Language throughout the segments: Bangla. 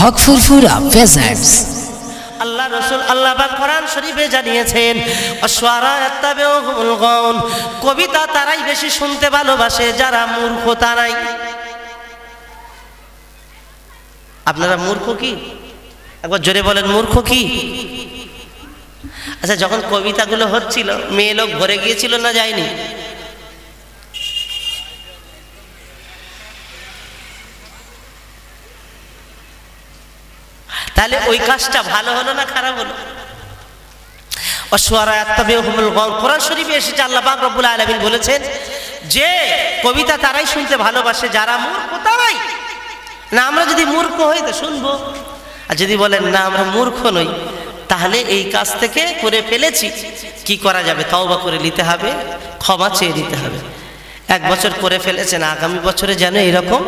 হক ফুরফুরা আল্লাহ রসুল আল্লাহ পাক কোরআন শরীফে জানিয়েছেন কবিতা তারাই বেশি শুনতে ভালোবাসে, যারা মূর্খ তারাই। আপনারা মূর্খ কি? একবার জোরে বলেন, মূর্খ কি? আচ্ছা যখন কবিতাগুলো হচ্ছিল, মেয়ে লোক ভরে গিয়েছিল না যায়নি? তাহলে ওই কাজটা ভালো হলো না খারাপ হলো? কোরআন শরীফে এসেছে, আল্লাহ পাক রব্বুল আলামিন বলেছেন যে কবিতা তারাই শুনতে ভালোবাসে, যারা মূর্খ তারাই। না, আমরা যদি মূর্খ হই তো শুনব। আর যদি বলেন, না, আমরা মূর্খ নই, তাহলে এই কাজ থেকে করে ফেলেছি। কি করা যাবে? তওবা করে নিতে হবে, ক্ষমা চেয়ে নিতে হবে। এক বছর করে ফেলেছেন, আগামী বছরে যেন এরকম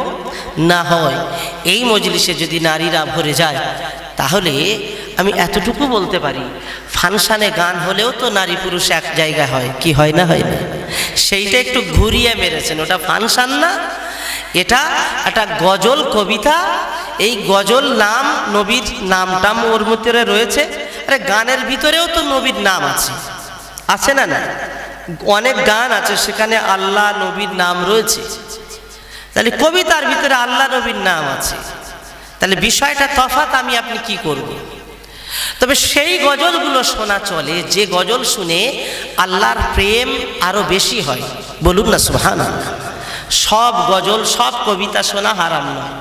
না হয়। এই মজলিসে যদি নারীরা ভরে যায়, তাহলে আমি এতটুকু বলতে পারি, ফাংশানে গান হলেও তো নারী পুরুষ এক জায়গায় হয়, কি হয় না হয় না? সেইটা একটু ঘুরিয়ে মেরেছেন, ওটা ফাংশান না, এটা একটা গজল কবিতা, এই গজল নাম, নবীর নামটাম ওর ভিতরে রয়েছে, আরে গানের ভিতরেও তো নবীর নাম আছে আছে না না? অনেক গান আছে, সেখানে আল্লাহ নবীর নাম রয়েছে। তাহলে কবিতার ভিতরে আল্লাহ নবীর নাম আছে। তাহলে বিষয়টা তফাত আমি আপনি কি করব। তবে সেই গজলগুলো শোনা চলে, যে গজল শুনে আল্লাহর প্রেম আরও বেশি হয়। বলুন না সুহান সব গজল, সব কবিতা শোনা হারাম নয়।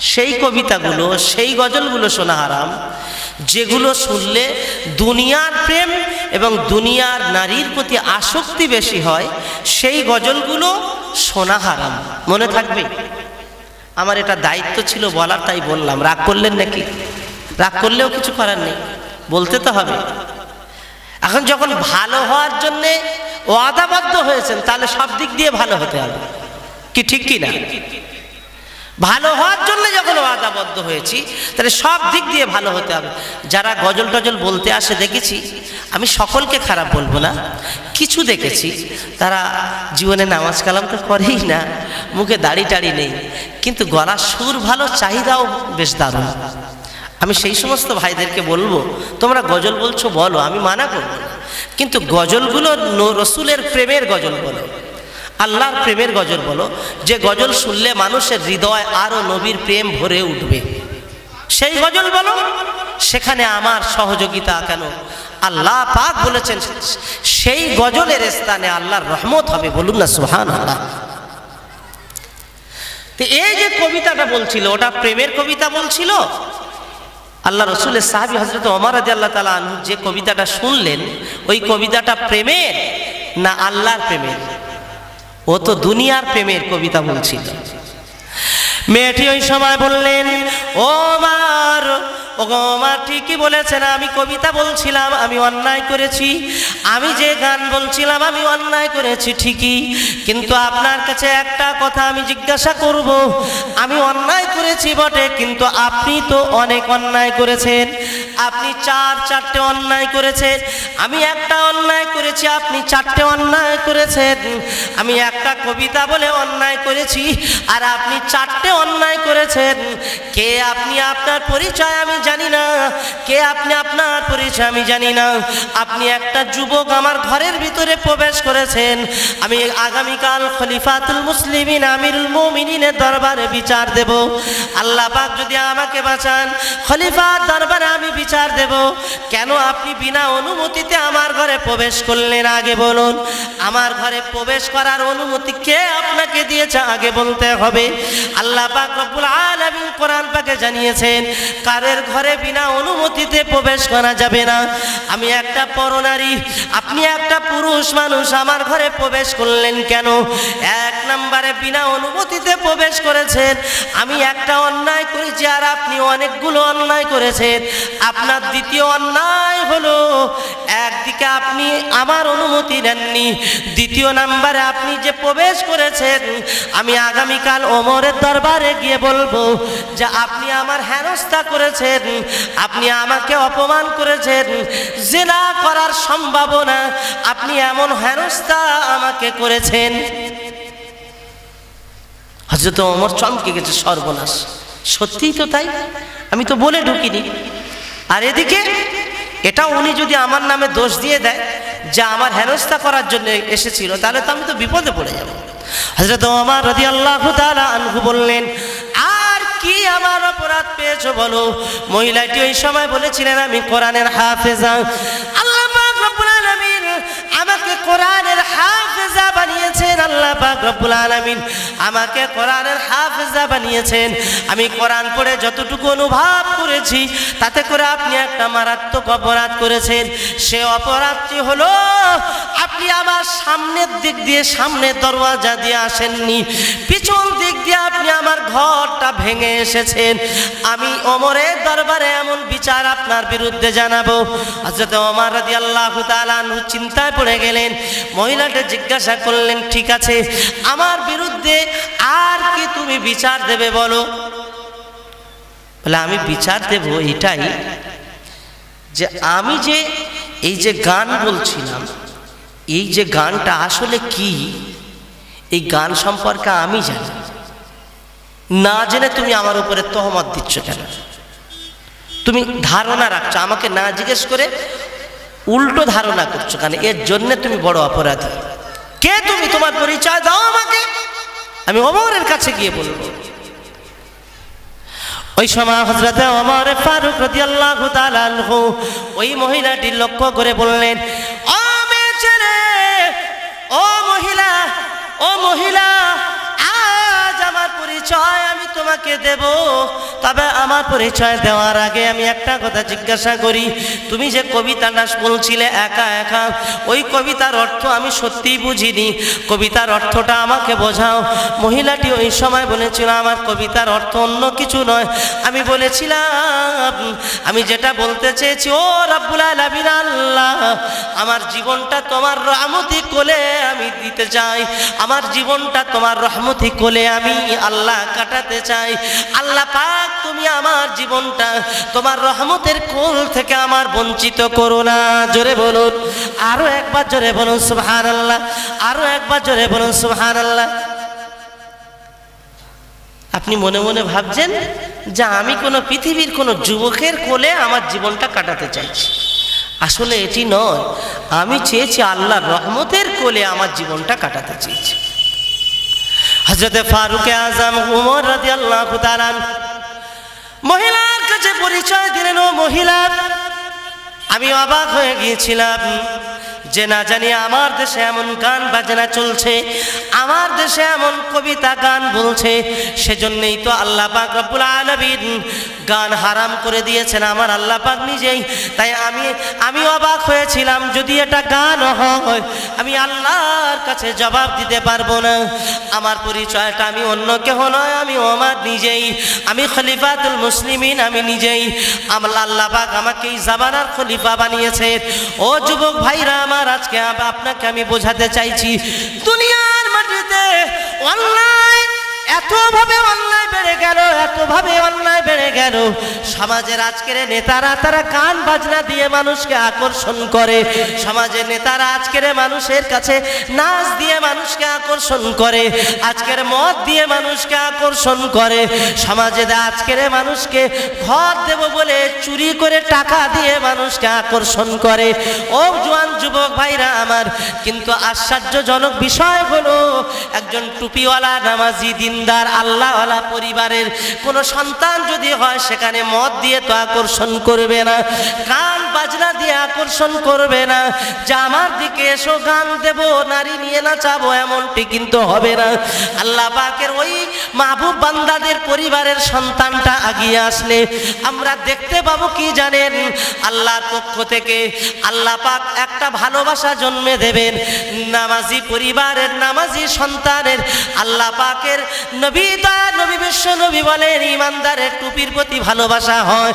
সেই কবিতাগুলো, সেই গজলগুলো শোনা হারাম। যেগুলো শুনলে দুনিয়ার প্রেম এবং দুনিয়ার নারীর প্রতি আসক্তি বেশি হয়, সেই গজলগুলো শোনা হারাম। মনে থাকবে? আমার এটা দায়িত্ব ছিল বলার, তাই বললাম। রাগ করলেন নাকি? রাগ করলেও কিছু করার নেই। বলতে তো হবে। এখন যখন ভালো হওয়ার জন্যে ওয়াদাবদ্ধ হয়েছেন, তাহলে সব দিক দিয়ে ভালো হতে হবে। কি ঠিক কি না? ভালো হওয়ার জন্য যখন ওয়াদাবদ্ধ হয়েছি, তাহলে সব দিক দিয়ে ভালো হতে হবে। যারা গজল টজল বলতে আসে, দেখেছি, আমি সকলকে খারাপ বলব না। কিছু দেখেছি, তারা জীবনে নামাজ কালাম তো করেই না, মুখে দাড়ি টাড়ি নেই, কিন্তু গলার সুর ভালো, চাহিদাও বেশ দারুণ। আমি সেই সমস্ত ভাইদেরকে বলব, তোমরা গজল বলছো বলো, আমি মানা করব কিন্তু গজলগুলো রসুলের প্রেমের গজল বলো। আল্লাহর প্রেমের গজল বলো। যে গজল শুনলে মানুষের হৃদয় আরও নবীর প্রেম ভরে উঠবে। সেই গজল বলো, সেখানে আমার সহযোগিতা কেন? আল্লাহ পাক বলেছেন, সেই গজলের স্থানে আল্লাহর রহমত হবে বলুন না সুহান আল্লাহ এই যে কবিতাটা বলছিল, ওটা প্রেমের কবিতা বলছিল? আল্লাহ রসুলের সাহাবি হজরত ওমর রাজি আল্লাহ তালা যে কবিতাটা শুনলেন, ওই কবিতাটা প্রেমের না আল্লাহর প্রেমের? ও তো দুনিয়ার প্রেমের কবিতা বলছিল। মেয়েটি ওই সময় বললেন ও মার ও মা ঠিকই বলেছেন, আমি কবিতা বলছিলাম, আমি অন্যায় করেছি। আমি যে গান বলছিলাম, আমি অন্যায় করেছি, ঠিকই। কিন্তু আপনার কাছে একটা কথা আমি জিজ্ঞাসা করব। আমি অন্যায় করেছি বটে, কিন্তু আপনি তো অনেক অন্যায় করেছেন। আপনি চার চারটে অন্যায় করেছেন। আমি একটা অন্যায় করেছি, আপনি চারটে অন্যায় করেছেন। আমি একটা কবিতা বলে অন্যায় করেছি, আর আপনি চারটে অন্যায় করেছেন। কে আপনি আপনার পরিচয় আমি জানি না। কে আপনি, আপনার পরিচয় আমি জানি না। আপনি একটা যুবক আমার ঘরের ভিতরে প্রবেশ করেছেন। আমি আগামীকাল খলিফাতুল মুসলিমিন, আমিরুল মুমিনিনের দরবারে বিচার দেব। আল্লাহ পাক যদি আমাকে বাঁচান, খলিফার দরবারে আমি বিচার দেব। কেন আপনি বিনা অনুমতিতে আমার ঘরে প্রবেশ করলেন? আগে বলুন, আমার ঘরে প্রবেশ করার অনুমতি কে আপনাকে দিয়েছে? আগে বলতে হবে। আল্লাহ পাক রব্বুল আলামিন কোরআন পাকে জানিয়েছেন, কারের ঘরে বিনা অনুমতিতে প্রবেশ করা যাবে না। আমি একটা পরনারী আপনি একটা পুরুষ মানুষ, আমার ঘরে প্রবেশ করলেন কেন? এক নম্বরে বিনা অনুমতিতে প্রবেশ করেছেন। আমি একটা অন্যায় করেছি আর আপনি অনেকগুলো অন্যায় করেছেন। আপনার দ্বিতীয় অন্যায় হলো, একদিকে আপনি আমার অনুমতি নেননি, দ্বিতীয় নাম্বারে আপনি যে প্রবেশ করেছেন, আমি আগামীকাল ওমরের দরবারে গিয়ে বলব যে আপনি আমার হেনস্থা করেছেন আপনি আমাকে অপমান করেছেন। জেনা করার সম্ভাবনা আপনি এমন হেনস্থা আমাকে করেছেন। হজরত অমর চমকে গেছে সর্বনাশ। সত্যিই তো তাই? আমি তো বলে ঢুকিনি। আর এদিকে, এটা উনি যদি আমার নামে দোষ দিয়ে দেয়, যা আমার হেনস্থা করার জন্য এসেছিল, তাহলে তো আমি তো বিপদে পড়ে যাব। হজরত আমার রদি আল্লাহ আনহু বললেন কি আমার অপরাধ পেয়েছ বলো? মহিলাটি ওই সময় বলেছিলেন আমি কোরআনের হাফেজা। আল্লাহ আমাকে কোরআনের হাফেজা বানিয়েছেন আল্লাহ পাক রব্বুল আলামিন। আমাকে কোরআনের হাফেজা বানিয়েছেন। আমি কোরআন পড়ে যতটুকু অনুভব করেছি, তাতে করে আপনি একটা মারাত্মক অপরাধ করেছেন। সে অপরাধটি হলো, আপনি আমার সামনের দিক দিয়ে সামনের দরওয়াজা দিয়ে আসেননি। পিছন দিক দিয়ে আপনি আমার ঘরটা ভেঙে এসেছেন। আমি ওমরের দরবারে এমন বিচার আপনার বিরুদ্ধে জানাব। হযরত ওমর রাদিয়াল্লাহু তাআলা আনহু চিন্তায় পড়ে গেলেন। মহিলাটা জিজ্ঞাসা করলেন, ঠিক আছে, আমার বিরুদ্ধে আর কি তুমি বিচার দেবে বলো? বলে, আমি বিচার দেব এটাই যে আমি যে এই যে গান বলছিলাম, এই যে গানটা আসলে কি? এই গান সম্পর্কে আমি জানি। না জেনে তুমি আমার উপরে তহমত দিচ্ছ কেন? তুমি ধারণা রাখছো, আমাকে না জিজ্ঞেস করে উল্টো ধারণা করছ কেন? এর জন্যে তুমি বড় অপরাধী। কে তুমি? তোমার পরিচয় দাও আমাকে। আমি অমরের কাছে গিয়ে বলব। ওই সময় হজরতে অমর ফারুক রাদিয়াল্লাহু তাআলা ওই মহিলাটি লক্ষ্য করে বললেন, ও মেয়ে ও মহিলা ও মহিলা, আজ আমার পরিচয় তোমাকে দেব। তবে আমার পরিচয় দেওয়ার আগে আমি একটা কথা জিজ্ঞাসা করি। তুমি যে কবিতাটা বলছিলে একা একা, ওই কবিতার অর্থ আমি সত্যিই বুঝিনি। কবিতার অর্থটা আমাকে বোঝাও। মহিলাটি ওই সময় বলেছিল, আমার কবিতার অর্থ অন্য কিছু নয়। আমি বলেছিলাম, আমি যেটা বলতে চেয়েছি, ও রাব্বুল আল্লাহ, আমার জীবনটা তোমার রহমতি কোলে আমি দিতে চাই। আমার জীবনটা তোমার রহমতি কোলে আমি আল্লাহ কাটাতে চাই আল্লাহ পাক, তুমি আমার জীবনটা তোমার রহমতের কোল থেকে আমার বঞ্চিত করো না। জোরে বলুন, আরও একবার জোরে বলুন সুবহান আল্লাহ আরও একবার জোরে বলুন সুবহান আল্লাহ আপনি মনে মনে ভাবছেন যে আমি কোনো পৃথিবীর কোনো যুবকের কোলে আমার জীবনটা কাটাতে চাইছি। আসলে এটি নয়, আমি চেয়েছি আল্লাহ রহমতের কোলে আমার জীবনটা কাটাতে চেয়েছি হজরতে ফারুকে আজম উমর রাজি আল্লাহ মহিলার কাছে পরিচয় দিলেন, ও মহিলা, আমি অবাক হয়ে গিয়েছিলাম। যে না জানি আমার দেশে এমন গান বাজনা চলছে, আমার দেশে এমন কবিতা গান বলছে, সেজন্যই তো আল্লাহ পাক রব্বুল আলামিন গান হারাম করে দিয়েছেন আমার আল্লাহ পাক নিজেই। তাই আমি আমি অবাক হয়েছিলাম যদি এটা গান হয়, আমি আল্লাহর কাছে জবাব দিতে পারব না। আমার পরিচয়টা আমি অন্য কেহ নয়, আমি আমার নিজেই, আমি খলিফাতুল মুসলিমিন, আমি নিজেই। আমার আল্লাহ পাক আমাকে এই জামানার খলিফা বানিয়েছে ও যুবক ভাইরা আমার আজকে আব- আপনাকে আমি বোঝাতে চাইছি দুনিয়ার মাটিতে অন্যায় এতভাবে অন্যায় বেড়ে গেল, এতভাবে অন্যায় বেড়ে গেল। সমাজের আজকের নেতারা, তারা কান বাজনা দিয়ে মানুষকে আকর্ষণ করে। সমাজের নেতারা আজকের মানুষের কাছে নাচ দিয়ে মানুষকে আকর্ষণ করে। আজকের মদ দিয়ে মানুষকে আকর্ষণ করে। সমাজে আজকের মানুষকে ঘর দেব বলে চুরি করে টাকা দিয়ে মানুষকে আকর্ষণ করে। ও জোয়ান যুবক ভাইরা আমার, কিন্তু আশ্চর্যজনক বিষয় হলো, একজন টুপিওয়ালা নামাজি দিনদার আল্লাহওয়ালা পরিবারের কোনো সন্তান যদি হয়, সেখানে মদ দিয়ে তো আকর্ষণ করবে না, গান বাজনা দিয়ে আকর্ষণ করবে না, যে আমার দিকে এসো, গান দেব, নারী নিয়ে নাচাবো, এমনটি কিন্তু হবে না। আল্লাহ পাকের ওই মাহবুব বান্দাদের পরিবারের সন্তানটা আগিয়ে আসলে, আমরা দেখতে পাবো কি জানেন? আল্লাহর পক্ষ থেকে আল্লাহ পাক একটা ভালোবাসা জন্মে দেবেন। নামাজি পরিবারের, নামাজি সন্তানের আল্লাহ পাকের নবী দয়া, নবী বিশ্ব, নবী বলেন, ইমানদারের টুপির প্রতি ভালোবাসা হয়,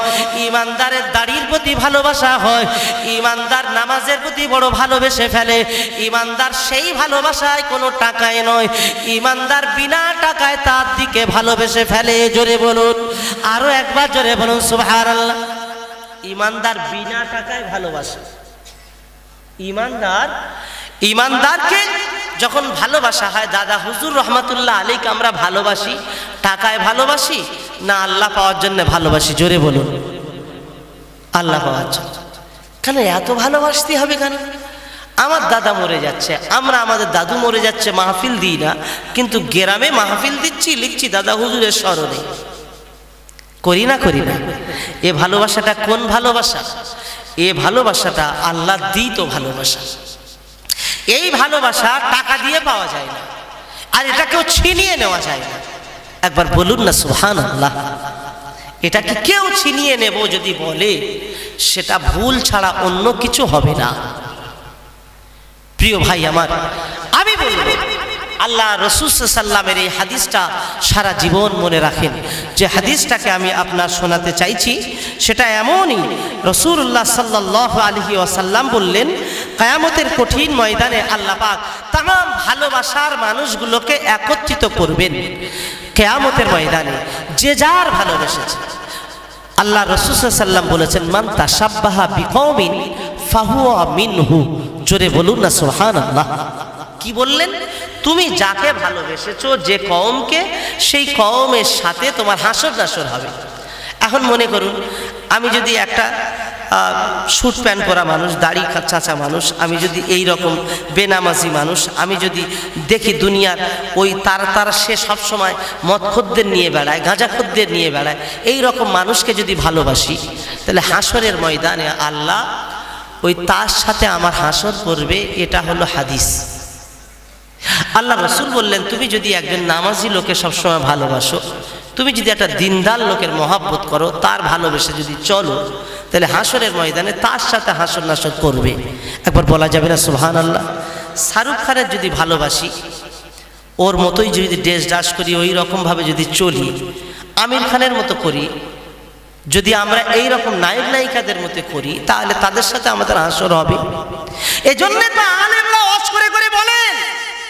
ইমানদারের দাড়ির প্রতি ভালোবাসা হয়, ইমানদার নামাজের প্রতি বড় ভালোবেসে ফেলে, ইমানদার সেই ভালোবাসায় কোনো টাকায় নয়, ইমানদার বিনা টাকায় তার দিকে ভালোবেসে ফেলে। জোরে বলুন, আরও একবার জোরে বলুন সুবহান আল্লাহ ইমানদার বিনা টাকায় ভালোবাসে, ইমানদার ইমানদারকে যখন ভালোবাসা হয়, দাদা হুজুর রহমাতুল্লাহ আলীকে আমরা ভালোবাসি, টাকায় ভালোবাসি, না আল্লাহ পাওয়ার জন্য ভালোবাসি? জোরে বলুন। আল্লাহ পাওয়ার জন্য। কেন এত ভালোবাসতে হবে কেন? আমার দাদা মরে যাচ্ছে, আমরা আমাদের দাদু মরে যাচ্ছে, মাহফিল দিই না, কিন্তু গ্রামে মাহফিল দিচ্ছি, লিখছি, দাদা হুজুরের স্মরণে। করি না করি না। এ ভালোবাসাটা কোন ভালোবাসা? এ ভালোবাসাটা আল্লাহ দিত ভালোবাসা। এই ভালোবাসা টাকা দিয়ে পাওয়া যায় না। আর এটা কেউ ছিনিয়ে নেওয়া যায় না। একবার বলুন না সুহান আল্লাহ এটাকে কেউ ছিনিয়ে নেব যদি বলে, সেটা ভুল ছাড়া অন্য কিছু হবে না। প্রিয় ভাই আমার, আমি বলব আল্লাহ রসুল সাল্লামের এই হাদিসটা সারা জীবন মনে রাখেন। যে হাদিসটাকে আমি আপনার শোনাতে চাইছি, সেটা এমনই রসুল্লাহ সাল্লাহ আলহি ওয়াসাল্লাম বললেন, কায়ামতের কঠিন ময়দানে আল্লাহ পাক তাম, ভালোবাসার মানুষগুলোকে একত্রিত করবেন। কেয়ামতের ময়দানে যে যার ভালোবেসেছে। আল্লাহ রসুল সাল্লাম বলেছেন, মান তাসাব্বাহা বিকৌমিন ফাহুয়া মিনহু। জোরে বলুন না সোহান আল্লাহ কি বললেন? তুমি যাকে ভালোবেসেছো, যে কওমকে, সেই কওমের সাথে তোমার হাসর নাসর হবে। এখন মনে করুন, আমি যদি একটা স্যুট প্যান্ট পরা মানুষ, দাড়ি চাচা মানুষ, আমি যদি এই রকম বেনামাজি মানুষ, আমি যদি দেখি দুনিয়ার ওই তার তার সে সবসময় মদ খদ্দের নিয়ে বেড়ায় গাঁজা খদ্দের নিয়ে বেড়ায় এই রকম মানুষকে যদি ভালোবাসি, তাহলে হাসরের ময়দানে আল্লাহ ওই তার সাথে আমার হাসর করবে, এটা হলো হাদিস। আল্লাহ রসুল বললেন, তুমি যদি একজন নামাজি লোকে সবসময় ভালোবাসো, তুমি যদি একটা দিনদার লোকের মহাব্বত করো, তার ভালোবেসে যদি চলো, তাহলে হাসরের ময়দানে তার সাথে হাসর নাসর করবে। একবার বলা যাবে না সুহান আল্লাহ শাহরুখ খানের যদি ভালোবাসি, ওর মতোই যদি ড্রেস ডাস করি, ওই রকমভাবে যদি চলি, আমির খানের মতো করি, যদি আমরা এই রকম নায়ক নায়িকাদের মতো করি, তাহলে তাদের সাথে আমাদের হাসর হবে। এজন্য জন্য তো আলেমরা ওয়াজ করে করে বলেন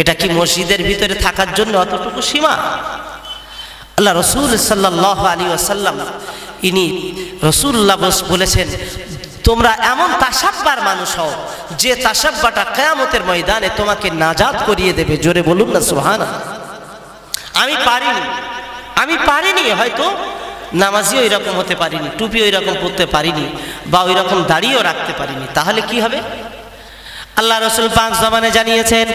এটা কি মসজিদের ভিতরে থাকার জন্য অতটুকু সীমা? আল্লাহ রসুল সাল্লাহ আলী আসাল্লাম ইনি রসুল্লাহ বলেছেন, তোমরা এমন তাসাব্বার মানুষ হও, যে তাসাব্বাটা কেয়ামতের ময়দানে তোমাকে নাজাদ করিয়ে দেবে। জোরে বলুন না সোহানা আমি পারিনি আমি পারিনি, হয়তো নামাজি ওই রকম হতে পারিনি টুপি ওই রকম পরতে পারিনি, বা ওই রকম দাড়িও রাখতে পারিনি। তাহলে কি হবে? আল্লাহ রসুল পাক জমানে জানিয়েছেন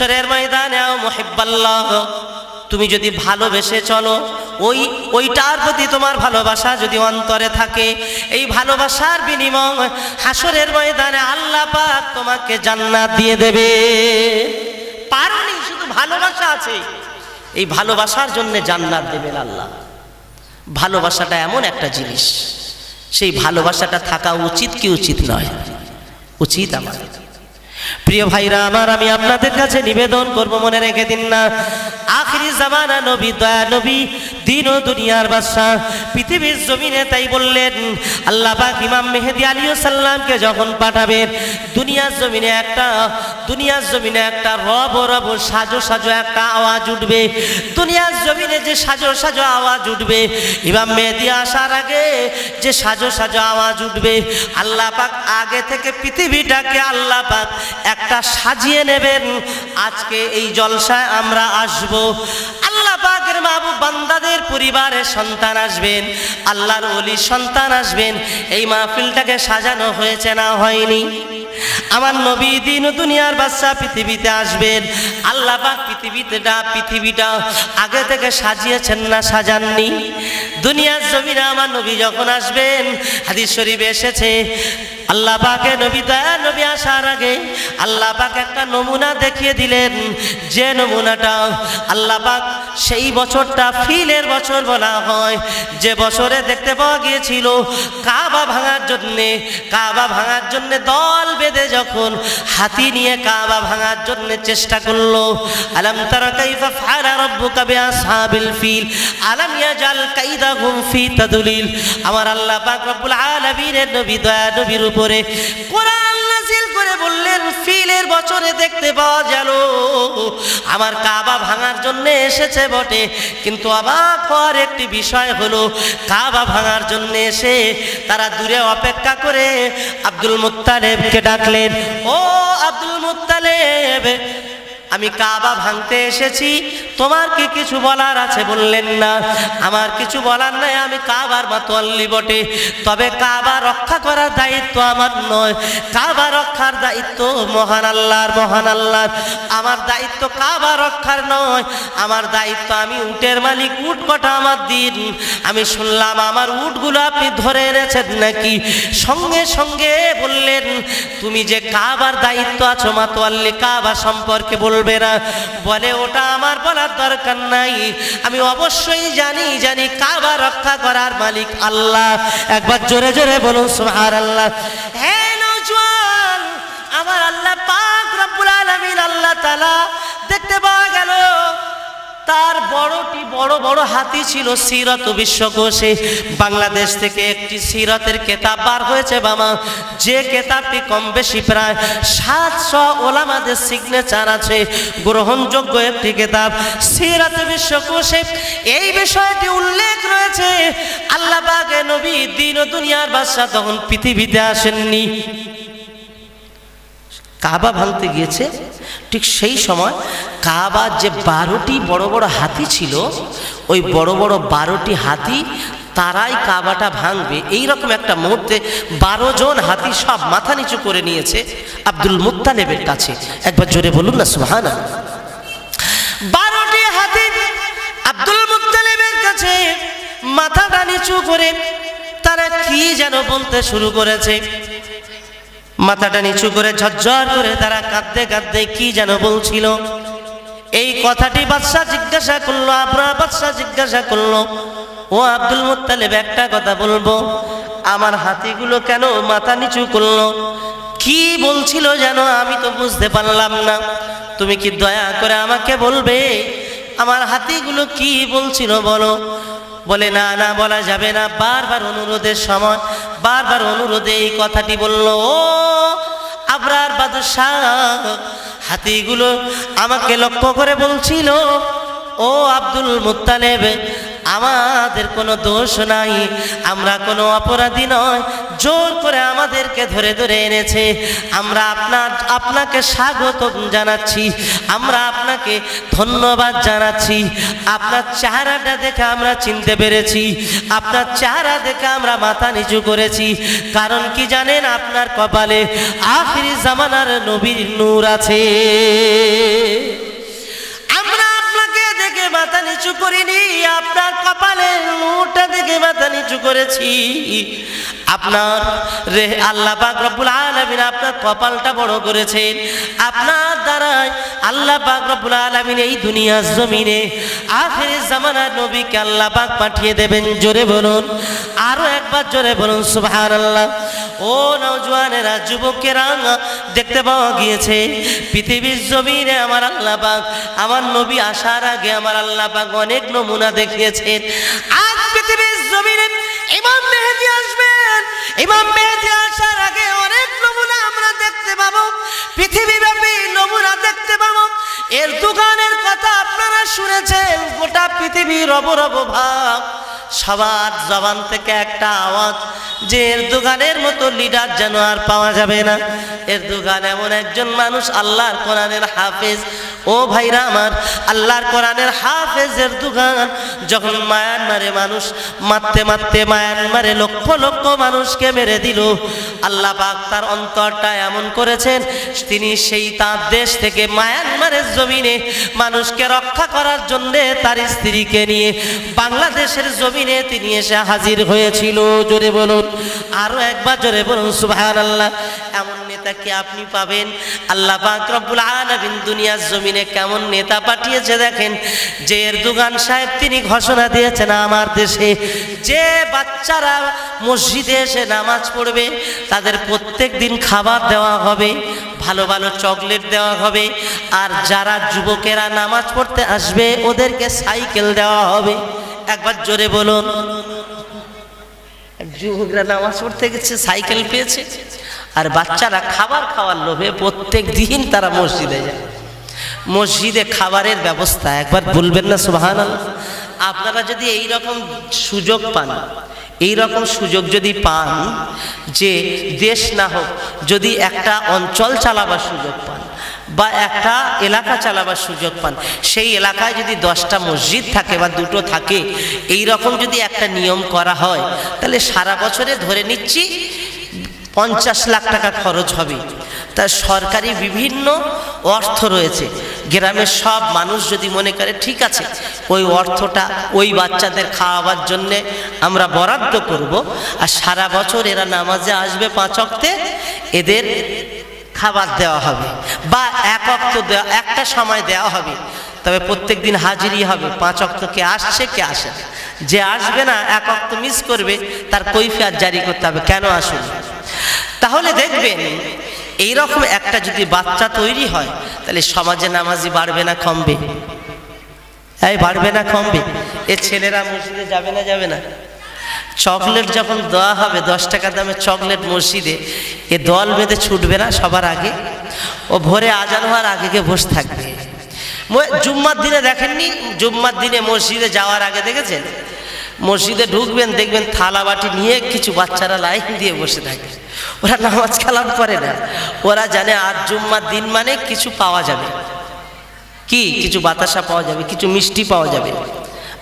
হাসরের ময়দানে মহিব্বাল্লাহ, তুমি যদি ভালোবেসে চলো, ওই, ওইটার প্রতি তোমার ভালোবাসা যদি অন্তরে থাকে, এই ভালোবাসার বিনিময় হাসরের ময়দানে আল্লাহ পাক তোমাকে জান্নাত দিয়ে দেবে। পারনি, শুধু ভালোবাসা আছে। এই ভালোবাসার জন্য জান্নাত দেবেন আল্লাহ। ভালোবাসাটা এমন একটা জিনিস, সেই ভালোবাসাটা থাকা উচিত কি উচিত নয়? উচিত আমার প্রিয় ভাইরা আমার, আমি আপনাদের কাছে নিবেদন করব, মনে রেখে দিন না। আখরি জামানা নবী, দয়া নবী, দিন ও দুনিয়ার বাদশাহ, পৃথিবীর জমিনে তাই বললেন, আল্লাহ পাক ইমাম মেহেদি আলী সাল্লামকে যখন পাঠাবেন দুনিয়ার জমিনে একটা, দুনিয়ার জমিনে একটা রব রব সাজো সাজো একটা আওয়াজ উঠবে। দুনিয়ার জমিনে যে সাজো সাজো আওয়াজ উঠবে, ইমাম মেহেদি আসার আগে যে সাজো সাজো আওয়াজ উঠবে, আল্লাহ পাক আগে থেকে পৃথিবীটাকে আল্লাহ পাক একটা সাজিয়ে নেবেন। আজকে এই জলসায় আমরা আসব। আল্লাহ পাকের মাহবুব বান্দাদের পরিবারের সন্তান আসবেন। আল্লাহর অলি সন্তান আসবেন। এই মাহফিলটাকে সাজানো হয়েছে না হয়নি। আমার নবী দিন দুনিয়ার বাচ্চা পৃথিবীতে আসবেন। আল্লাহ পাক পৃথিবীতে পৃথিবীটা আগে থেকে সাজিয়েছেন না সাজাননি। দুনিয়ার জমিনে আমার নবী যখন আসবেন, হাদিস শরীফ এসেছে আল্লাহ পাকে নবী দয়া নবী আসার আগে আল্লাহ একটা নমুনা দেখিয়ে দিলেন। যে নমুনাটা আল্লাহ সেই বছরটা ফিলের বছর বলা হয়। যে বছরে দেখতে পাওয়া গিয়েছিল কাবা ভাঙার জন্যে, কাবা ভাঙার জন্যে দল বেঁধে যখন হাতি নিয়ে কাবা ভাঙার জন্যে চেষ্টা করল। আলম তারা কাইফা ফালা রব্বুকা বিআসহাবিল ফিল। আলম ইয়াজাল কাইদাহুম ফি তাদলিল। আমার আল্লাহ পাক রব্বুল আলামিনের নবী দয়া নবীর উপরে নাজিল করে বললেন, ফিলের দেখতে পাওয়া আমার কাবা ভাঙার জন্য এসেছে বটে। কিন্তু অবাক একটি বিষয় হলো, কাবা ভাঙার জন্য এসে তারা দূরে অপেক্ষা করে আব্দুল মুত্তালেবকে ডাকলেন, ও আব্দুল মুত্তালেব আমি কাবা ভাঙতে এসেছি। তোমার কি কিছু বলার আছে বললেন না। আমার কিছু বলার নাই, আমি কাবার মাতোয়াল্লি বটে। তবে কাবা রক্ষা করার দায়িত্ব আমার নয়। কাবা রক্ষার দায়িত্ব মহান আল্লাহর মহান আল্লাহর। আমার দায়িত্ব কাবা রক্ষার নয়। আমার দায়িত্ব আমি উটের মালিক, উট কটা আমার দিন। আমি শুনলাম আমার উটগুলো আপনি ধরে এনেছেন নাকি? সঙ্গে সঙ্গে বললেন, তুমি যে কাবার দায়িত্ব আছো মাতোয়াল্লি, কাবা সম্পর্কে বলবে না। বলে, ওটা আমার বলার দরকার নাই। আমি অবশ্যই জানি জানি কাবা রক্ষা করার মালিক আল্লাহ। একবার জোরে জোরে বলুন সুহার আল্লাহ আমার আল্লাহ পাক রব্বুল আলামিন আল্লাহ তালা দেখতে পাওয়া গেল। তার বড়টি বড় বড় হাতি ছিল সিরত বিশ্বকোষে। বাংলাদেশ থেকে একটি সিরতের কেতাব বার হয়েছে, বাবা। যে কেতাবটি কম বেশি প্রায় সাতশো ওলামাদের সিগনেচার আছে। গ্রহণযোগ্য একটি কেতাব সিরত বিশ্বকোষে। এই বিষয়টি উল্লেখ রয়েছে। আল্লাহ বাগে নবী দিন দুনিয়ার বাদশাহ তখন পৃথিবীতে আসেননি। কাবা ভাঙতে গিয়েছে, ঠিক সেই সময় কাবার যে বারোটি বড় বড় হাতি ছিল, ওই বড় বড় বারোটি হাতি তারাই কাবাটা ভাঙবে। এই রকম একটা মুহূর্তে বারো জন হাতি সব মাথা নিচু করে নিয়েছে আব্দুল মুত্তালেবের কাছে। একবার জোরে বলুন না সুহানা বারোটি হাতি আব্দুল মুত্তালেবের কাছে মাথাটা নিচু করে তারা কি যেন বলতে শুরু করেছে? মাথাটা নিচু করে ঝরঝর করে তারা কাঁদতে কাঁদতে কি যেন বলছিল। এই কথাটি বাদশাহ জিজ্ঞাসা করল, আপনার বাদশাহ জিজ্ঞাসা করল, ও আব্দুল মুত্তালেব, একটা কথা বলব, আমার হাতিগুলো কেন মাথা নিচু করল? কি বলছিল যেন আমি তো বুঝতে পারলাম না। তুমি কি দয়া করে আমাকে বলবে, আমার হাতিগুলো কি বলছিল বলো? বলে, না না, বলা যাবে না। বারবার অনুরোধের সময়, বারবার অনুরোধে এই কথাটি বলল, ও আবরার বাদশাহ, হাতিগুলো আমাকে লক্ষ্য করে বলছিল, ও আব্দুল মুত্তালেব আমাদের কোনো দোষ নাই, আমরা কোনো অপরাধী নয়। জোর করে আমাদেরকে ধরে ধরে এনেছে। আমরা আপনার, আপনাকে স্বাগত জানাচ্ছি, আমরা আপনাকে ধন্যবাদ জানাচ্ছি। আপনার চেহারাটা দেখে আমরা চিনতে পেরেছি, আপনার চেহারা দেখে আমরা মাথা নিচু করেছি। কারণ কি জানেন আপনার কপালে আখিরি জামানার নবীর নূর আছে। মাথা নিচু করিনি, আপনার কপালের মুখটা দেখে মাথা নিচু করেছি। আপনার রে আল্লাহ পাক রব্বুল আলামিন আপনার কপালটা বড় করেছেন। আপনার দ্বারাই আল্লাহ পাক রব্বুল আলামিন এই দুনিয়ার জমিনে আখের জামানার নবীকে আল্লাহ পাক পাঠিয়ে দেবেন। জোরে বলুন, আরও একবার জোরে বলুন, সুবহানাল্লাহ। ও নওজোয়ানেরা, যুবকেরা, দেখতে পাওয়া গিয়েছে, পৃথিবীর জমিনে আমার আল্লাহ পাক, আমার নবী আসার আগে আমার আল্লাহ পাক অনেক নমুনা দেখিয়েছেন। আজ পৃথিবীর জমিনে ইমাম মেহেদি আসবেন। ইমাম মেহেদি আসার আগে অনেক নমুনা আমরা দেখতে পাবো। পৃথিবীব্যাপী নমুনা দেখতে পাবো। এর দোকানের কথা আপনারা শুনেছেন, গোটা পৃথিবীর অবরব ভাব। সবার জবান থেকে একটা আওয়াজ যে এর দোকানের মতো লিডার যেন আর পাওয়া যাবে না। এর দোকান এমন একজন মানুষ, আল্লাহর কোরআনের হাফেজ। ও ভাইরা আমার, আল্লাহর কোরআনের হাফেজের দোকান যখন মায়ানমারে মানুষ মারতে মারতে মায়ানমারে লক্ষ লক্ষ মানুষকে মেরে দিল, আল্লাহ পাক তার অন্তরটা এমন করেছেন, তিনি সেই তার দেশ থেকে মায়ানমারের জমিনে মানুষকে রক্ষা করার জন্যে তার স্ত্রীকে নিয়ে বাংলাদেশের জমিনে তিনি এসে হাজির হয়েছিল। জোরে বলুন, আরও একবার জোরে বলুন সুবহান আল্লাহ এমন নেতাকে আপনি পাবেন? আল্লাহ পাক রব্বুল দুনিয়ার জমিনে কেমন নেতা পাঠিয়েছে দেখেন। যে এরদোগান সাহেব তিনি ঘোষণা দিয়েছেন, আমার দেশে যে বাচ্চারা মসজিদে এসে নামাজ পড়বে, তাদের প্রত্যেক দিন খাবার দেওয়া হবে, ভালো ভালো চকলেট দেওয়া হবে, আর যারা যুবকেরা নামাজ পড়তে আসবে, ওদেরকে সাইকেল দেওয়া হবে। একবার জোরে বলুন। যুবকরা নামাজ পড়তে গেছে, সাইকেল পেয়েছে। আর বাচ্চারা খাবার খাওয়ার লোভে প্রত্যেক দিন তারা মসজিদে যায়। মসজিদে খাবারের ব্যবস্থা, একবার বলবেন না সুবাহান আপনারা যদি এই রকম সুযোগ পান এই রকম সুযোগ যদি পান যে দেশ না হোক, যদি একটা অঞ্চল চালাবার সুযোগ পান বা একটা এলাকা চালাবার সুযোগ পান। সেই এলাকায় যদি দশটা মসজিদ থাকে বা দুটো থাকে এই রকম যদি একটা নিয়ম করা হয়, তাহলে সারা বছরে ধরে নিচ্ছি পঞ্চাশ লাখ টাকা খরচ হবে। তা সরকারি বিভিন্ন অর্থ রয়েছে। গ্রামের সব মানুষ যদি মনে করে, ঠিক আছে, ওই অর্থটা ওই বাচ্চাদের খাওয়াবার জন্যে আমরা বরাদ্দ করব। আর সারা বছর এরা নামাজে আসবে পাঁচ অক্তে এদের খাবার দেওয়া হবে বা এক অক্ত দেওয়া, একটা সময় দেওয়া হবে। তবে প্রত্যেক দিন হাজিরি হবে। পাঁচ অক্ত কে আসছে, কে আসে যে আসবে না, এক অক্ত মিস করবে, তার কৈফিয়াত জারি করতে হবে। কেন আসুন? তাহলে দেখবেন এই রকম একটা যদি বাচ্চা তৈরি হয়, তাহলে সমাজে নামাজি বাড়বে না, কমবে। এই বাড়বে না, কমবে। এ ছেলেরা মসজিদে যাবে না যাবে না। চকলেট যখন দেওয়া হবে, দশ টাকা দামের চকলেট মসজিদে, এ দল বেঁধে ছুটবে না সবার আগে? ও ভোরে আজান হওয়ার আগে গিয়ে বসে থাকবে? জুম্মার দিনে দেখেননি? জুম্মার দিনে মসজিদে যাওয়ার আগে দেখেছেন? মসজিদে ঢুকবেন, দেখবেন থালা বাটি নিয়ে কিছু বাচ্চারা লাইন দিয়ে বসে থাকে। ওরা নামাজ কালাম করে না। ওরা জানে আজ জুম্মার দিন মানে কিছু পাওয়া যাবে। কি? কিছু বাতাসা পাওয়া যাবে, কিছু মিষ্টি পাওয়া যাবে।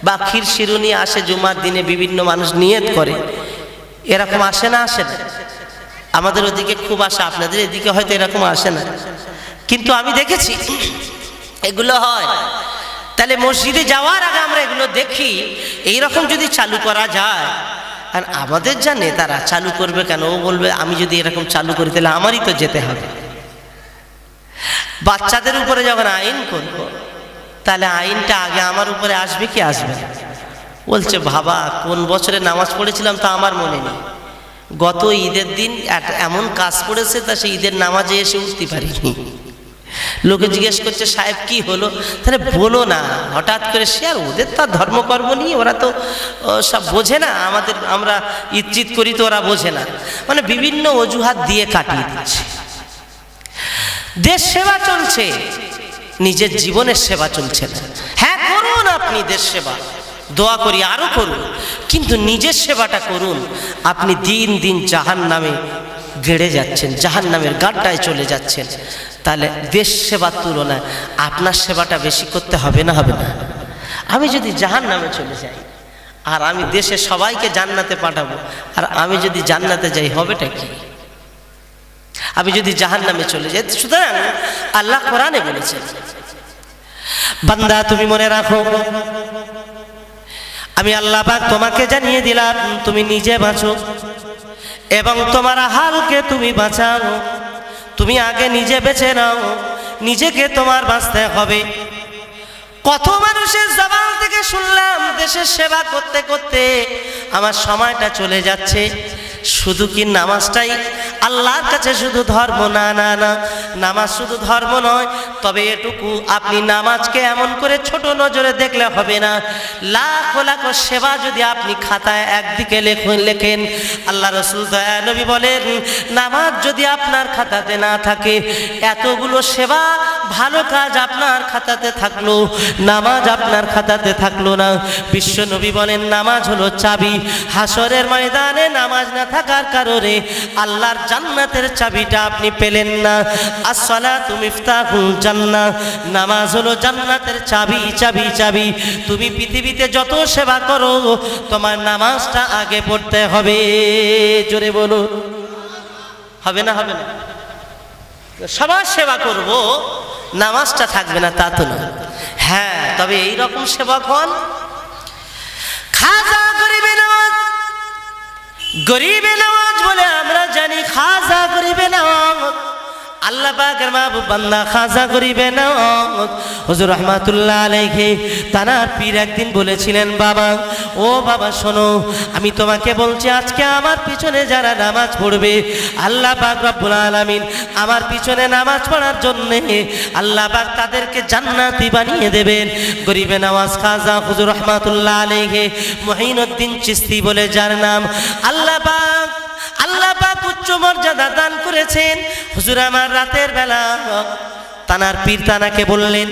বা ক্ষীর শিরুনি আসে জুমার দিনে বিভিন্ন মানুষ নিয়ত করে। এরকম আসে না আসে না? আমাদের ওদিকে খুব আসে, আপনাদের এদিকে হয়তো এরকম আসে না। কিন্তু আমি দেখেছি, এগুলো হয়। তাহলে মসজিদে যাওয়ার আগে আমরা এগুলো দেখি এই রকম যদি চালু করা যায়। আর আমাদের যা নেতারা চালু করবে কেন? ও বলবে, আমি যদি এরকম চালু করি, তাহলে আমারই তো যেতে হবে। বাচ্চাদের উপরে যখন আইন করব তাহলে আইনটা আগে আমার উপরে আসবে কি আসবে বলছে, বাবা, কোন বছরে নামাজ পড়েছিলাম তা আমার মনে নেই। গত ঈদের দিন এমন কাজ করেছে তা সে ঈদের নামাজে এসে উঠতে পারিনি। লোকে জিজ্ঞেস করছে, সাহেব, কি হলো? তাহলে বলো না, হঠাৎ করে সে আর ওদের তো ধর্মকর্ম নিয়ে ওরা তো সব বোঝে না, আমাদের, আমরা ইচ্ছিত করি তো ওরা বোঝে না। মানে বিভিন্ন অজুহাত দিয়ে কাটিয়ে দিচ্ছে। দেশ সেবা চলছে। নিজের জীবনের সেবা চলছে না। হ্যাঁ করুন আপনি দেশ সেবা। দোয়া করি আরও করুন। কিন্তু নিজের সেবাটা করুন, আপনি দিন দিন জাহান নামে গেড়ে যাচ্ছেন জাহান নামের গাড্ডায় চলে যাচ্ছেন। তাহলে দেশ সেবার তুলনায় আপনার সেবাটা বেশি করতে হবে না হবে না? আমি যদি জাহান নামে চলে যাই, আর আমি দেশে সবাইকে জান্নাতে পাঠাবো, আর আমি যদি জান্নাতে যাই, হবেটা কি? আমি যদি জাহান নামে চলে যাই, সুতরাং আল্লাহ কোরআনে বলেছেন, বান্দা তুমি মনে রাখো, আমি আল্লাহ পাক তোমাকে জানিয়ে দিলাম, তুমি নিজে বাঁচো এবং তোমার হালকে তুমি বাঁচাও। তুমি আগে নিজে বেছে নাও, নিজেকে তোমার বাঁচতে হবে। কত মানুষের জবান থেকে শুনলাম, দেশের সেবা করতে করতে আমার সময়টা চলে যাচ্ছে। শুধু কি নামাজটাই আল্লাহর কাছে শুধু ধর্ম না না না। নামাজ শুধু ধর্ম নয় তবে এটুকু আপনি নামাজকে এমন করে ছোট নজরে দেখলে হবে না। লাখ লাখ সেবা যদি আপনি খাতায় একদিকে লেখুন, লেখেন, আল্লাহ রসুল নবী বলেন, নামাজ যদি আপনার খাতাতে না থাকে, এতগুলো সেবা ভালো কাজ আপনার খাতাতে থাকল, নামাজ আপনার খাতাতে থাকল না। বিশ্ব নবী বলেন, নামাজ হলো চাবি। হাসরের ময়দানে নামাজ না থাকার কারণে আল্লাহর জান্নাতের চাবিটা আপনি পেলেন না। আসসালা তুমি জান্নাত। নামাজ হলো জান্নাতের চাবি চাবি চাবি। তুমি পৃথিবীতে যত সেবা করো, তোমার নামাজটা আগে পড়তে হবে। জোরে বলো হবে না হবে না? সবার সেবা করব, নামাজটা থাকবে না তা তো না। হ্যাঁ তবে এই রকম সেবক হন খাজা গরিবে নামাজ। গরিবে নামাজ বলে আমরা জানি, খাজা গরিবে নামাজ। আল্লাহ পাকের মাহবুব বান্দা খাজা করিবে না। হুজুর রহমাতুল্লাহ আলাইহি তানার পীর একদিন বলেছিলেন, বাবা, ও বাবা, শোনো, আমি তোমাকে বলছি, আজকে আমার পিছনে যারা নামাজ পড়বে, আল্লাহ পাক রব্বুল আলামিন আমার পিছনে নামাজ পড়ার জন্য আল্লাহ পাক তাদেরকে জান্নাতি বানিয়ে দেবেন। গরিবে নামাজ খাজা, হুজুর রহমাতুল্লাহ আলাইহি, মহিনুদ্দিন চিস্তি বলে যার নাম, আল্লাহ পাক আল্লাহ পাক মর্যাদা দান করেছেন। হুজুর আমার রাতের বেলা তানার পীর তানাকে বললেন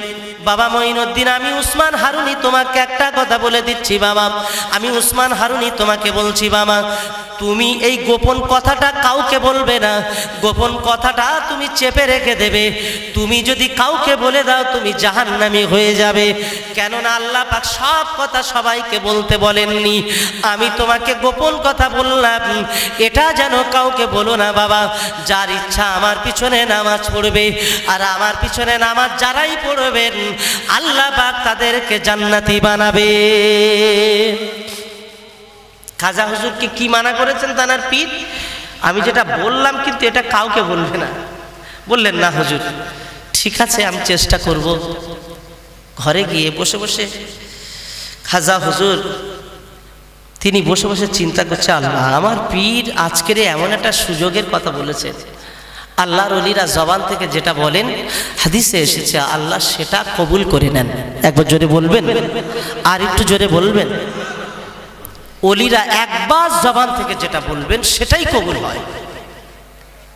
বাবা মঈনুদ্দিন, আমি উসমান হারুনি তোমাকে একটা কথা বলে দিচ্ছি বাবা। আমি উসমান হারুনি তোমাকে বলছি বাবা, তুমি এই গোপন কথাটা কাউকে বলবে না। গোপন কথাটা তুমি চেপে রেখে দেবে। তুমি যদি কাউকে বলে দাও, তুমি জাহান্নামী হয়ে যাবে। কেননা আল্লাহ পাক সব কথা সবাইকে বলতে বলেননি। আমি তোমাকে গোপন কথা বললাম, এটা যেন কাউকে বলো না বাবা। যার ইচ্ছা আমার পিছনে নামাজ পড়বে, আর আমার পিছনে নামাজ যারাই পড়বেন আল্লাহ পাক তাদেরকে জান্নাতি বানাবে। খাজা হুজুরকে কি মানা করেছেন তানার পীর? আমি যেটা বললাম কিন্তু এটা কাউকে বলবে না। বললেন, না হুজুর, ঠিক আছে, আমি চেষ্টা করব। ঘরে গিয়ে বসে বসে খাজা হুজুর, তিনি বসে বসে চিন্তা করছে, আল্লাহ, আমার পীর আজকের এমন একটা সুযোগের কথা বলেছে আল্লাহর অলিরা জবান থেকে যেটা বলেন, হাদিসে এসেছে, আল্লাহ সেটা কবুল করে নেন। একবার জোরে বলবেন? আর একটু জোরে বলবেন? অলিরা একবার জবান থেকে যেটা বলবেন, সেটাই কবুল হয়।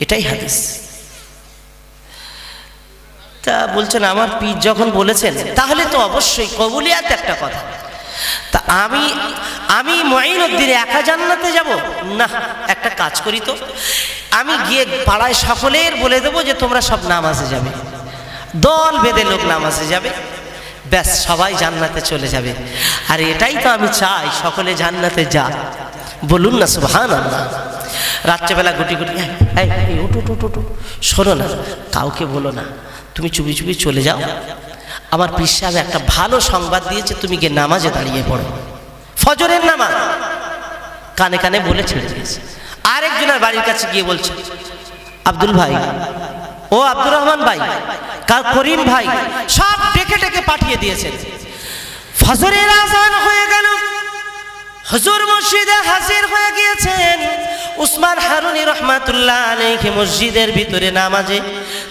এটাই হাদিস। তা বলছেন, আমার পীর যখন বলেছেন, তাহলে তো অবশ্যই কবুলিয়াত একটা কথা। তা আমি আমি মঈনুদ্দিনে একা জান্নাতে যাব? না একটা কাজ করি তো। আমি গিয়ে পাড়ায় সকলের বলে দেবো যে তোমরা সব নামাজে যাবে। দল বেঁধে লোক নামাজে যাবে। ব্যাস সবাই জান্নাতে চলে যাবে। আর এটাই তো আমি চাই সকলে জান্নাতে যা। বলুন না সুবহান আল্লাহ রাত্রেবেলা গুটি গুটি এই, উঠো উঠো, উঠো। শোনো না কাউকে বলো না। তুমি চুপি চুপি চলে যাও। আমার পীর সাহেব একটা ভালো সংবাদ দিয়েছে, তুমি গিয়ে নামাজে দাঁড়িয়ে পড়ো। ফজরের নামাজ। কানে কানে বলে ছেড়ে দিয়েছে। আরেকজনের বাড়ির কাছে গিয়ে বলছে, আব্দুল ভাই, ও আব্দুর রহমান ভাই, কার করিম ভাই, সব ডেকে ডেকে পাঠিয়ে দিয়েছেন। ফজরের আজান হয়ে গেল। হুজুর মসজিদে হাজির হয়ে গিয়েছেন। উসমান হারুনি রহমাতুল্লাহ আলাইহি মসজিদের ভিতরে নামাজে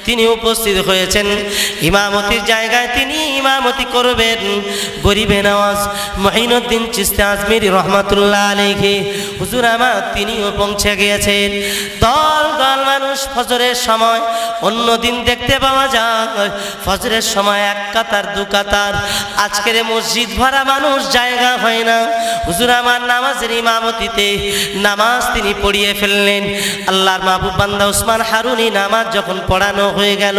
তিনি উপস্থিত হয়েছেন। ইমামতির জায়গায় তিনি ইমামতি করবেন। গরিবে নওয়াজ মহিনুদ্দিন চিস্তে আজমিরি রহমাতুল্লাহ আলাইহি, হুজুর আমার তিনিও পৌঁছে গিয়েছেন। দল দল মানুষ ফজরের সময় অন্য দিন দেখতে পাওয়া যায়। ফজরের সময় এক কাতার, দু কাতার। আজকের মসজিদ ভরা মানুষ জায়গা হয় না। হুজুর আমার নামাজের ইমামতিতে নামাজ তিনি পড়িয়ে ফেললেন। আল্লাহর মাহবুব বান্দা উসমান হারুনি নামাজ যখন পড়ানো হয়ে গেল,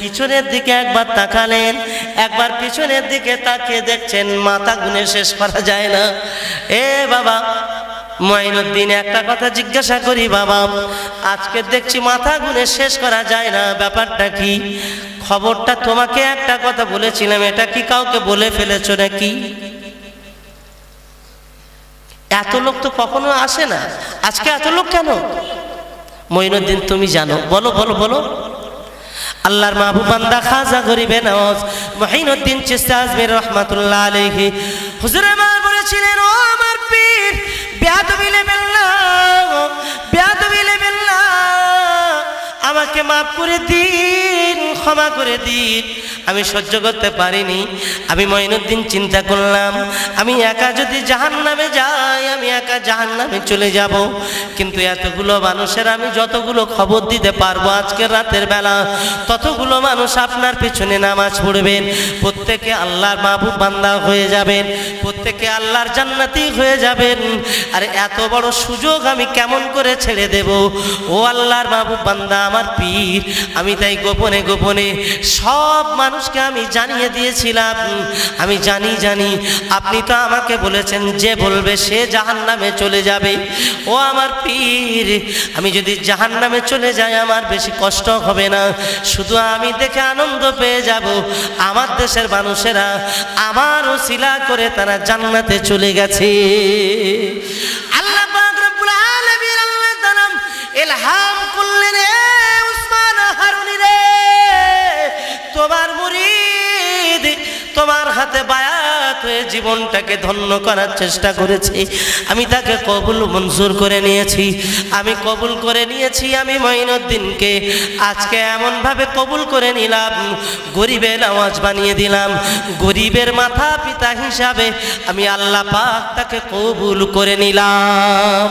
পিছনের দিকে একবার তাকালেন, একবার পিছনের দিকে তাকিয়ে দেখছেন মাথা গুনে শেষ করা যায় না। এ বাবা, মঈনুদ্দিন একটা কথা জিজ্ঞাসা করি বাবা, আজকে দেখছি মাথা গুনে শেষ করা যায় না, ব্যাপারটা কি? খবরটা তোমাকে একটা কথা বলেছিলাম, এটা কি কাউকে বলে ফেলেছো নাকি? এত লোক তো কখনো আসে না। আজকে এত লোক কেন? মঈনুদ্দিন, তুমি জানো। বলো বলো বলো। আল্লাহর মাহবুব বান্দা খাজা গরিবে নওয়াজ মহিনুদ্দিন চিস্তা আজমির রহমাতুল্লাহ আলাইহি। হুজুর আমার বলেছিলেন, ও আমার পীর, বেয়াদবি নেবেন না, বেয়াদবি নেবেন না। আমাকে মাফ করে দিন, ক্ষমা করে দিন। আমি সহ্য করতে পারিনি। আমি মঈনুদ্দিন চিন্তা করলাম, আমি একা যদি জাহান নামে যাই, আমি একা জাহান নামে চলে যাব। কিন্তু এতগুলো মানুষের আমি যতগুলো খবর দিতে পারব আজকের রাতের বেলা, ততগুলো মানুষ আপনার পিছনে নামাজ পড়বেন। প্রত্যেকে আল্লাহর মাহবুব বান্দা হয়ে যাবেন, প্রত্যেকে আল্লাহর জান্নাতি হয়ে যাবেন। আর এত বড় সুযোগ আমি কেমন করে ছেড়ে দেব? ও আল্লাহর মাহবুব বান্দা, আমার পীর, আমি তাই গোপনে গোপনে সব মানুষকে আমি জানিয়ে দিয়েছিলাম। আমি জানি জানি, আপনি তো আমাকে বলেছেন যে বলবে, সে জাহান নামে চলে যাবে। ও আমার পীর, আমি যদি জাহান নামে চলে যাই, আমার বেশি কষ্ট হবে না। শুধু আমি দেখে আনন্দ পেয়ে যাব। আমার দেশের মানুষেরা আমারও শিলা করে তারা জান্নাতে চলে গেছে। আল্লাহ আল্লাহ তোমার মুরিদ তোমার হাতে বায়াত হয়ে জীবনটাকে ধন্য করার চেষ্টা করেছি। আমি তাকে কবুল মঞ্জুর করে নিয়েছি। আমি কবুল করে নিয়েছি আমি মঈনুদ্দিনকে। আজকে এমনভাবে কবুল করে নিলাম, গরিবের আওয়াজ বানিয়ে দিলাম, গরিবের মাথা পিতা হিসাবে আমি আল্লাহ পাক তাকে কবুল করে নিলাম।